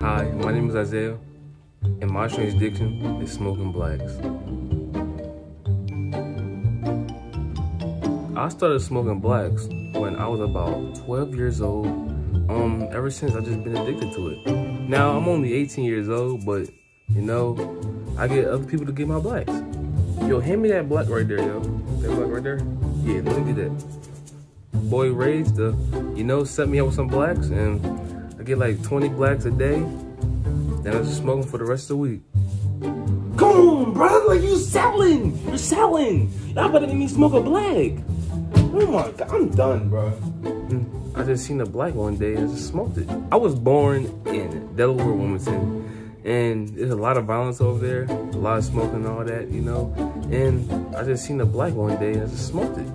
Hi, my name is Isaiah, and my strange addiction is smoking blacks. I started smoking blacks when I was about 12 years old. Um, ever since I've just been addicted to it. Now I'm only 18 years old, but you know, I get other people to get my blacks. Yo, hand me that black right there, yo. That black right there? Yeah, let me get that. Boy raised to, you know, set me up with some blacks and get like 20 blacks a day. Then I just smoke them for the rest of the week. Come on, bro, like you selling. You're selling. Y'all better let me smoke a black. Oh my God, I'm done, bro. I just seen a black one day and I just smoked it. I was born in Delaware, Wilmington, and there's a lot of violence over there, a lot of smoking and all that, you know. And I just seen a black one day and I just smoked it.